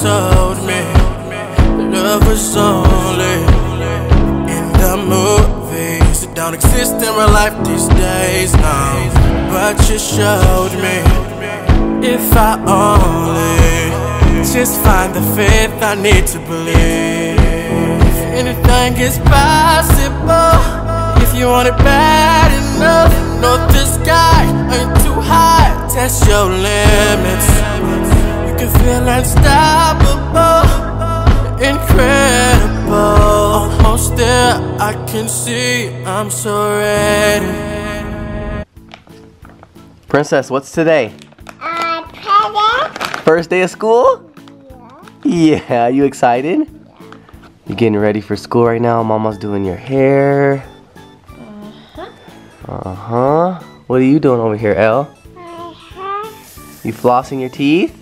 told me love was only in the movies. It don't exist in real life these days, no. But you showed me if I only just find the faith I need to believe. Anything is possible if you want it bad enough. Know the sky ain't too high. Test your limits. You can feel unstoppable, incredible. Almost there, I can see. I'm so ready. Princess, what's today? Uh, present? First day of school? Yeah, Yeah, you excited? You getting ready for school right now? Mama's doing your hair. Uh-huh. Uh-huh. What are you doing over here, Elle? Uh-huh. You flossing your teeth?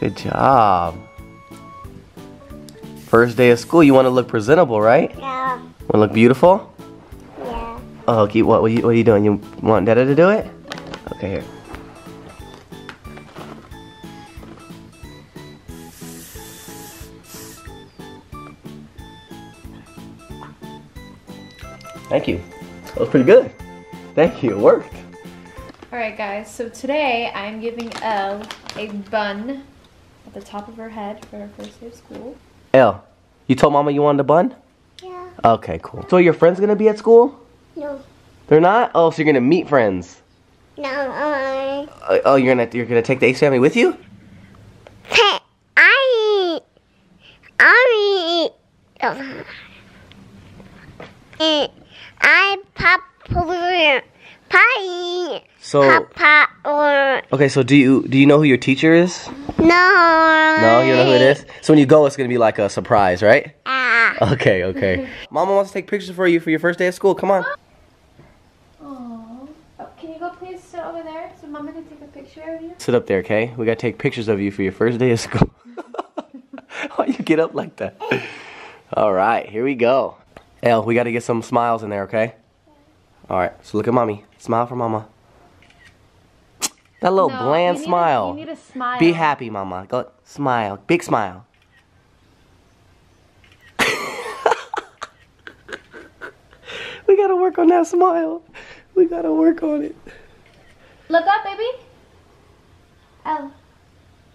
Good job. First day of school, you want to look presentable, right? No. Want to look beautiful? Yeah. Oh, okay. What, what, are you, what are you doing? You want Dada to do it? Okay, here. Thank you. That was pretty good. Thank you. It worked. Alright guys, so today I'm giving Elle a bun at the top of her head for her first day of school. Elle, you told Mama you wanted a bun? Yeah. Okay, cool. So your friends gonna be at school? No. They're not? Oh, so you're gonna meet friends. No. Uh, Uh, oh, you're gonna you're gonna take the Ace family with you? hey, I. I. Oh. I pop over pie. So Papa or okay, so do you do you know who your teacher is? no. No, you know who it is. So when you go, it's gonna be like a surprise, right? Ah. Okay, okay. Mama wants to take pictures for you for your first day of school. Come on. Aww. Oh, can you go please sit over there so Mama can take a picture of you? Sit up there, okay? We gotta take pictures of you for your first day of school. Why you get up like that? All right, here we go. Elle, we gotta get some smiles in there, okay? All right, so look at mommy. Smile for mama. That little No, bland you need a- smile. you need a smile. Be happy, mama. Go smile. Big smile. we gotta work on that smile. We gotta work on it. Look up, baby. Elle.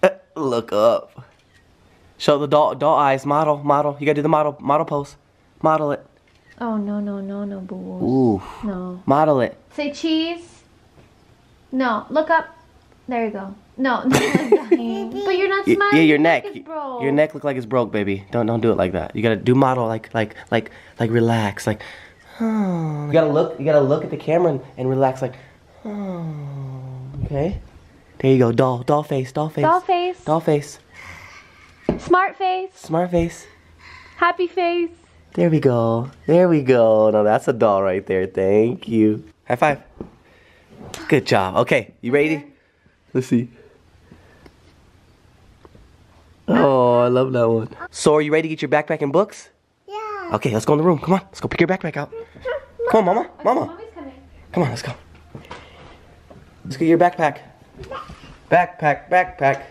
Uh, look up. Show the doll doll eyes. Model, model. You gotta do the model model pose. Model it. Oh no no no no boo. Ooh. No. Model it. Say cheese. No, look up. There you go. No, no but you're not smiling. yeah, your neck. is broke. Your neck look like it's broke, baby. Don't don't do it like that. You gotta do model like like like like relax like. Oh. You gotta look. You gotta look at the camera and, and relax like. Oh. Okay. There you go. Doll. Doll face. Doll face. Doll face. Doll face. Smart face. Smart face. Happy face. There we go. There we go. Now that's a doll right there. Thank you. High five. Good job. Okay, you ready? Let's see. Oh, I love that one. So, are you ready to get your backpack and books? Yeah. Okay, let's go in the room. Come on, let's go pick your backpack out. Come on, mama, mama. Come on, let's go. Let's get your backpack. Backpack, backpack.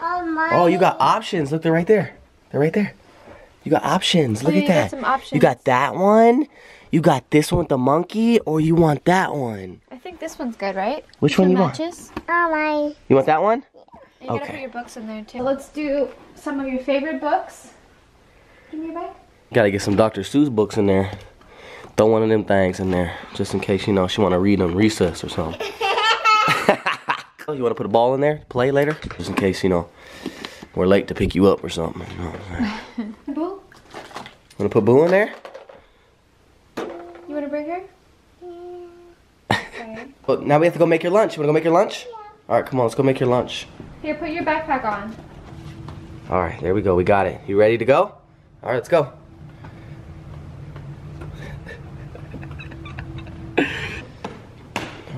Oh my. Oh, you got options. Look, they're right there. They're right there. You got options. Look oh, yeah, at you got that. some options. You got that one. You got this one with the monkey, or you want that one? I think this one's good, right? Which This one you want? matches. Oh my. You want that one? You gotta put your books in there too. Let's do some of your favorite books. Give me your bag. Gotta get some Dr. Seuss books in there. Throw one of them things in there, just in case you know she want to read them recess or something. Oh, you want to put a ball in there, play later, just in case you know we're late to pick you up or something. You know what I'm saying? Boo, Want to put Boo in there? you wanna bring her? Okay. Well, now we have to go make your lunch. You wanna go make your lunch? Yeah. All right, come on, let's go make your lunch. Here, put your backpack on. All right, there we go. We got it. You ready to go? All right, let's go.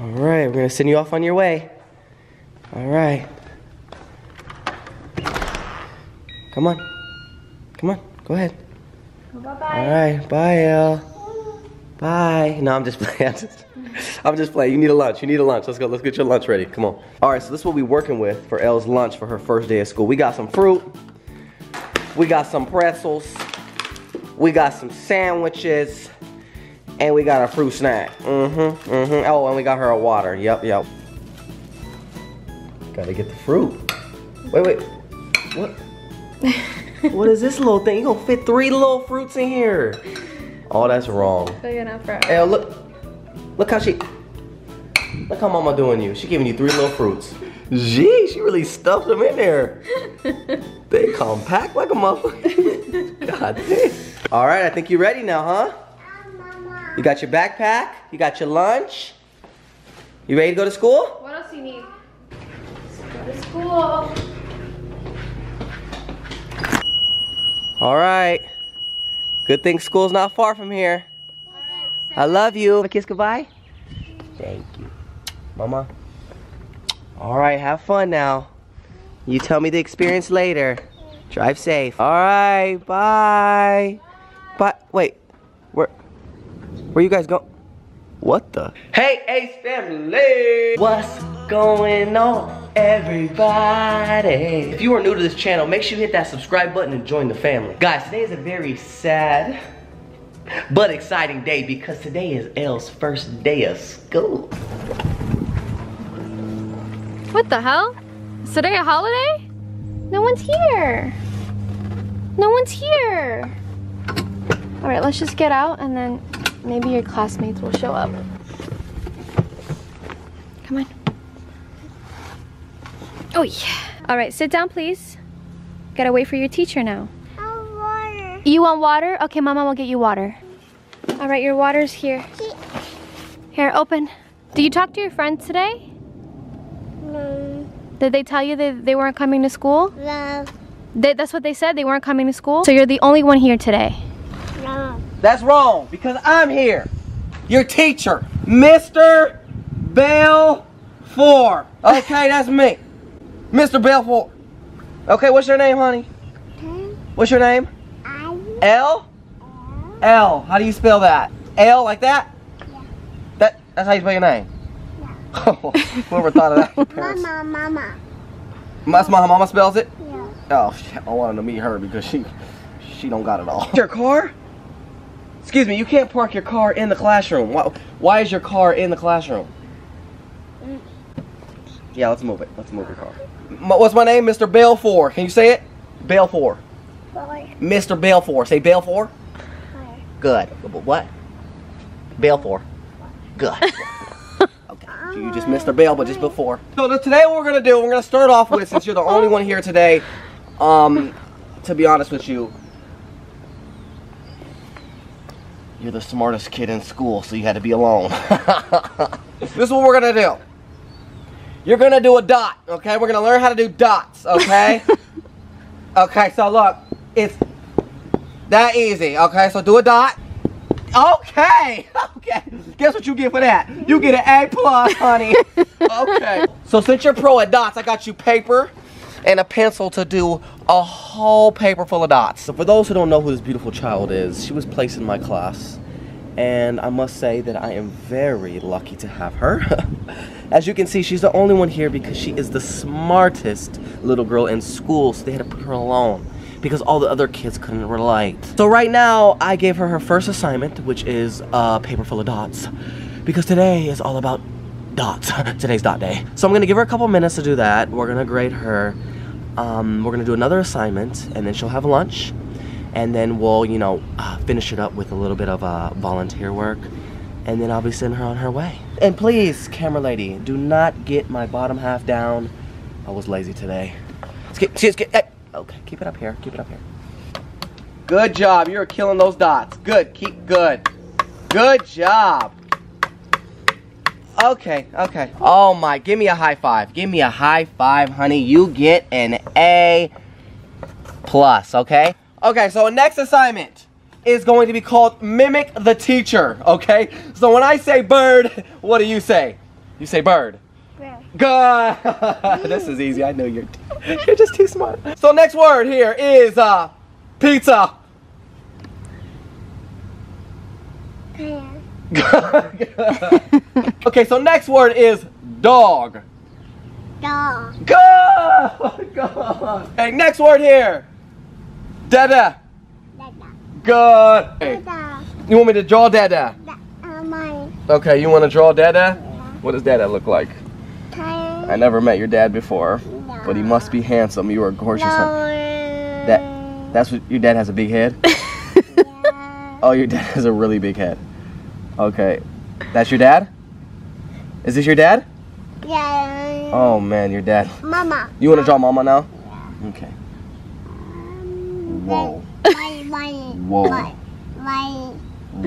All right, we're gonna send you off on your way. All right. Come on. Come on. Go ahead. Bye All bye. right. Bye, Elle. Bye. No, I'm just playing. I'm just, I'm just playing. You need a lunch. You need a lunch. Let's go. Let's get your lunch ready. Come on. All right, so this is what we're working with for Elle's lunch for her first day of school. We got some fruit. We got some pretzels. We got some sandwiches. And we got a fruit snack. Mm-hmm, mm-hmm. Oh, and we got her a water. Yep, yep. Gotta get the fruit. Wait, wait. What? what is this little thing? You gonna fit three little fruits in here? Oh, that's wrong. Big enough for Elle, look. Look how she. Look how mama doing you. She giving you three little fruits. Gee, she really stuffed them in there. they compact like a motherfucker. God damn. All right, I think you're ready now, huh? You got your backpack. You got your lunch. You ready to go to school? What else do you need? Let's go to school. All right. Good thing school's not far from here. I love you. A kiss goodbye. Thank you. Mama. All right, have fun now. You tell me the experience later. Drive safe. All right, bye. Bye. Wait, where, where you guys go? What the? Hey, Ace family. What's going on, everybody? If you are new to this channel, make sure you hit that subscribe button and join the family. Guys, today is a very sad but exciting day because today is Elle's first day of school. What the hell? Is today a holiday? No one's here. No one's here. All right, let's just get out and then maybe your classmates will show up. Come on. Oh yeah. All right, sit down, please. Gotta wait for your teacher now. Oh, water. You want water? Okay, Mama will get you water. All right, your water's here. Here, open. Did you talk to your friends today? No. Did they tell you that they weren't coming to school? No. They, that's what they said? They weren't coming to school? So you're the only one here today. No. That's wrong because I'm here. Your teacher, Mr. Bell Four. Okay, that's me. Mr. Belfort. Okay, what's your name, honey? What's your name? L? L. How do you spell that? L like that? Yeah. That that's how you spell your name? Whoever thought of that? Parents. Mama, mama. That's my mama spells it? Yeah. Oh shit, I wanted to meet her because she she don't got it all. Your car? Excuse me, you can't park your car in the classroom. Why, why is your car in the classroom? Mm. Yeah, let's move it. Let's move your car. M- What's my name? Mr. Balfour. Can you say it? Balfour. Boy. Mr. Balfour. Say Balfour. Good. What? Balfour. Good. okay. So you just missed the bell, but just before. So th- today what we're gonna do, we're gonna start off with, since you're the only one here today, um, to be honest with you, you're the smartest kid in school, so you had to be alone. this is what we're gonna do. You're gonna do a dot, okay? We're gonna learn how to do dots, okay? okay, so look, it's that easy, okay? So do a dot. Okay, okay. Guess what you get for that? You get an A plus, honey. okay. So since you're pro at dots, I got you paper and a pencil to do a whole paper full of dots. So for those who don't know who this beautiful child is, she was placed in my class. And I must say that I am very lucky to have her. As you can see, she's the only one here because she is the smartest little girl in school, so they had to put her alone because all the other kids couldn't relate. So right now, I gave her her first assignment, which is a paper full of dots, because today is all about dots. Today's dot day. So I'm gonna give her a couple minutes to do that. We're gonna grade her. Um, we're gonna do another assignment, and then she'll have lunch, and then we'll, you know, uh, finish it up with a little bit of uh, volunteer work, and then I'll be sending her on her way. And please, camera lady, do not get my bottom half down. I was lazy today. Let's get, let's get, hey. Okay, keep it up here. Keep it up here. Good job. You're killing those dots. Good. Keep good. Good job. Okay, okay. Oh my, give me a high five. Give me a high five, honey. You get an A plus, okay? Okay, so next assignment is going to be called Mimic the Teacher, okay? So when I say bird, what do you say? You say bird. Good. this is easy. I know you're you're just too smart. So next word here is uh pizza. Okay, so next word is dog. Dog. Good. Good. Hey, next word here. Dada. Dada. Good. Dada. you want me to draw Dada? Da- uh, my Okay, you want to draw Dada? What does Dada look like? time. I never met your dad before, but he must be handsome. You are gorgeous. huh? That that's what your dad has a big head. Yeah. Oh, your dad has a really big head. Okay, that's your dad. Is this your dad? Yeah. Oh man, your dad. Mama. You want to draw Mama now? Okay. Whoa, My, my, Whoa.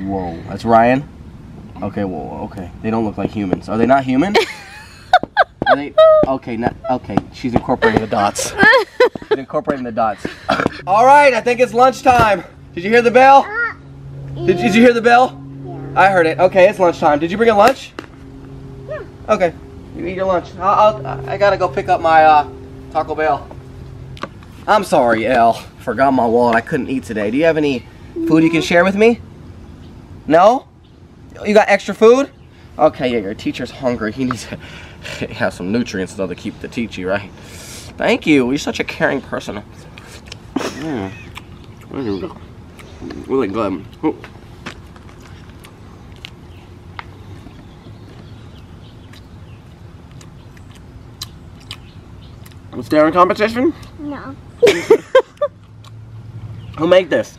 Whoa. That's Ryan. Okay, whoa. Okay, they don't look like humans. Are they not human? Are they? Okay, not okay. She's incorporating the dots. She's incorporating the dots. All right, I think it's lunchtime. Did you hear the bell? Did, did you hear the bell? I heard it. Okay, it's lunchtime. Did you bring a lunch? Yeah. Okay, you eat your lunch. I'll, I'll, I gotta go pick up my uh, Taco Bell. I'm sorry, Elle. Forgot my wallet. I couldn't eat today. Do you have any food you can share with me? No? You got extra food? Okay, yeah, your teacher's hungry. He needs to have some nutrients though to keep the teacher, right? Thank you. You're such a caring person. Mm. Really really good. Ooh. Staring competition? no. Who made this?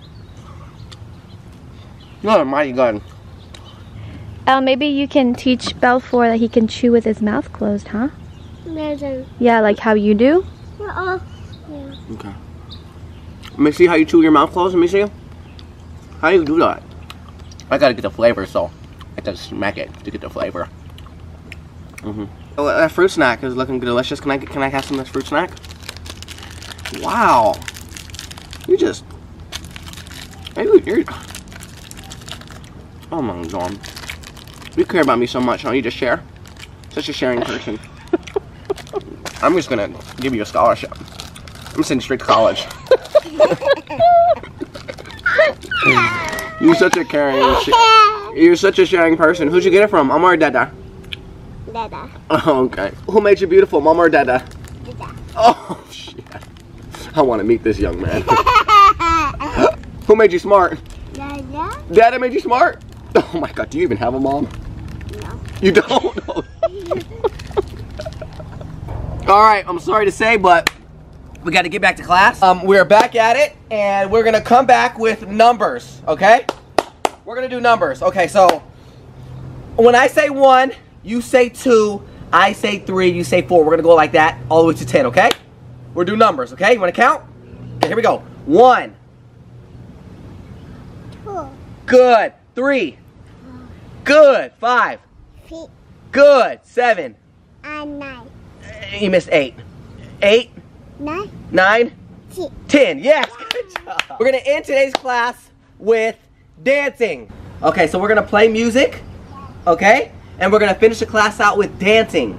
Not a mighty good. Elle, maybe you can teach Belfour that he can chew with his mouth closed, huh? There's Yeah, like how you do. Oh, Okay. Let me see how you chew your mouth closed. Let me see. How you do that? I gotta get the flavor, so I gotta smack it to get the flavor. Mm-hmm. Oh, that fruit snack is looking delicious. Can I can I have some of this fruit snack? Wow. You just. You, you're. Oh my god. You care about me so much, huh? You just share. Such a sharing person. I'm just gonna give you a scholarship. I'm sending you straight to college. You're such a caring, you're such a sharing person. Who'd you get it from, Mama or Dada? Dada. Oh, okay. Who made you beautiful, Mama or Dada? Dada. Oh, shit. I want to meet this young man. Who made you smart? Dada. Dada made you smart? Oh my god, do you even have a mom? No. You don't? Alright, I'm sorry to say, but we got to get back to class. Um, we're back at it, and we're going to come back with numbers, okay? We're going to do numbers. Okay, so when I say one, you say two, I say three, you say four. We're going to go like that all the way to 10, okay? We're doing numbers, okay? You want to count? Okay, here we go. One. Two. Good. Three. Good. Five. Good. Seven. And nine. You missed eight. Eight. Nine. Nine. Ten. Ten. Yes. Good job. We're gonna end today's class with dancing. Okay, so we're gonna play music. Okay, and we're gonna finish the class out with dancing.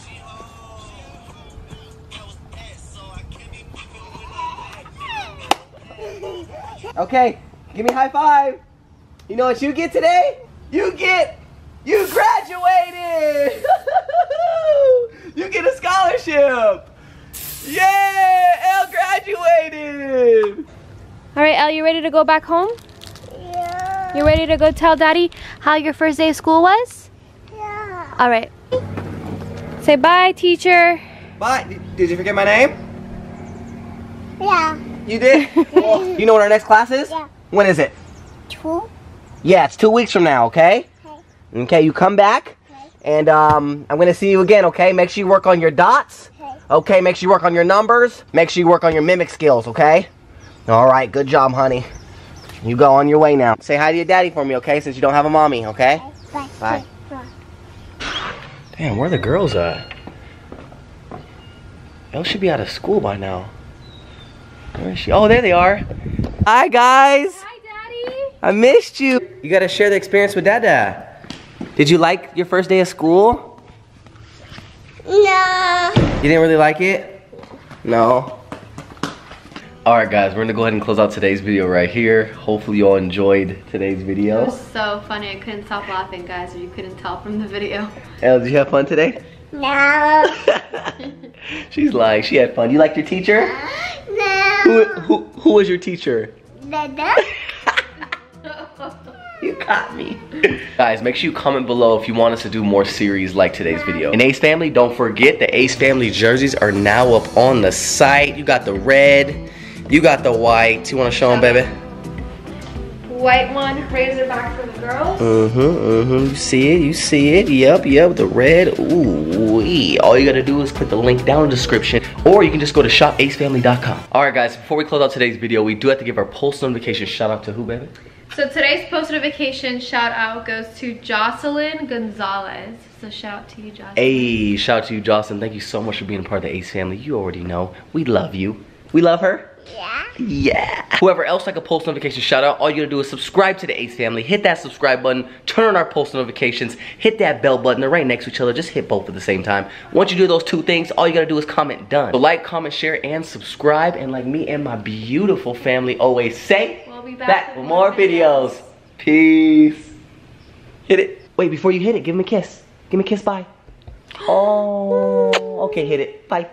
Okay, give me a high five. You know what you get today? You get, you graduated. you get a scholarship. Yeah, Elle graduated. All right, Elle, you ready to go back home? Yeah. You ready to go tell Daddy how your first day of school was? Yeah. All right. Say bye, teacher. Bye. Did- Did you forget my name? Yeah. You did? Oh, you know what our next class is? Yeah. When is it? Two. Yeah, it's two weeks from now, okay? Okay. Okay, you come back, Okay. and um, I'm gonna see you again, okay? Make sure you work on your dots. Okay. Okay, make sure you work on your numbers. Make sure you work on your mimic skills, okay? All right, good job, honey. You go on your way now. Say hi to your daddy for me, okay? Since you don't have a mommy, okay? Bye. Bye. Bye. Damn, where are the girls at? Elle should be out of school by now. Where is she? Oh, there they are. Hi, guys. Hi, Daddy. I missed you. You gotta share the experience with Dada. Did you like your first day of school? No. You didn't really like it? No. All right, guys, we're gonna go ahead and close out today's video right here. Hopefully you all enjoyed today's video. It video. was so funny. I couldn't stop laughing, guys, if you couldn't tell from the video. Elle, did you have fun today? No. She's lying, she had fun. You liked your teacher? Who, who, who was your teacher? Dada. You got me. Guys, make sure you comment below if you want us to do more series like today's video. And Ace Family, don't forget the Ace Family jerseys are now up on the site. You got the red, you got the white. You want to show them, baby? White one, racerback for the girls. Mm-hmm, mm-hmm. You see it, you see it. Yep, yep, the red. Ooh, wee. All you gotta do is click the link down in the description, or you can just go to shopacefamily.com. All right, guys, before we close out today's video, we do have to give our post notification shout out to who, baby? So today's post notification shout out goes to Jocelyn Gonzalez. So shout out to you, Jocelyn. Hey, shout out to you, Jocelyn. Thank you so much for being a part of the Ace family. You already know. We love you. We love her. Yeah. Yeah. Whoever else like a post notification shout out, all you gotta do is subscribe to the Ace family. Hit that subscribe button, turn on our post notifications, hit that bell button. They're right next to each other. Just hit both at the same time. Once you do those two things, all you gotta do is comment done. So like, comment, share, and subscribe. And like me and my beautiful family always say, We'll be back back with with more more videos. Peace. Hit it. Wait, before you hit it, give him a kiss. Give him a kiss, bye. Oh, okay, hit it. Bye.